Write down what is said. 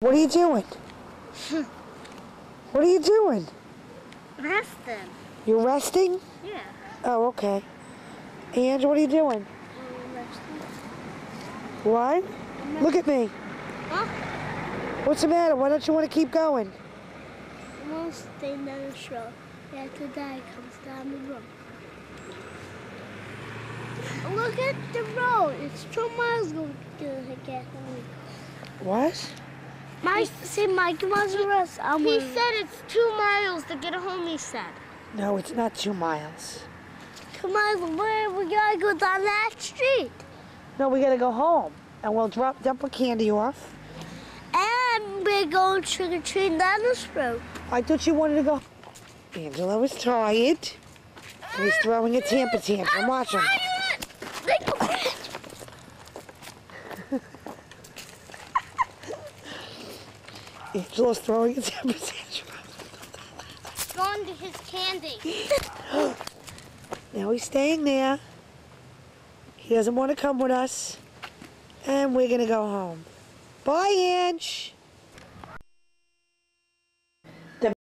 What are you doing? what are you doing? Resting. You're resting? Yeah. Oh, okay. And what are you doing? What? Look at me. Huh? What's the matter? Why don't you want to keep going? Once they never show, after that comes down the road. Look at the road. It's two miles to get home. What? Mike, say Mike wants to rest. I'm he said it's two miles to get home, he said. No, it's not two miles. Two miles where we gotta go down that street. No, we gotta go home. And we'll drop dump a candy off. And we're going trick or treating down this road. I thought you wanted to go. Angelo was tired. He's throwing a temper tantrum. Watch him. Angelo's throwing a temper tantrum. Going to his candy. Now he's staying there. He doesn't want to come with us. And we're going to go home. Bye, Ange.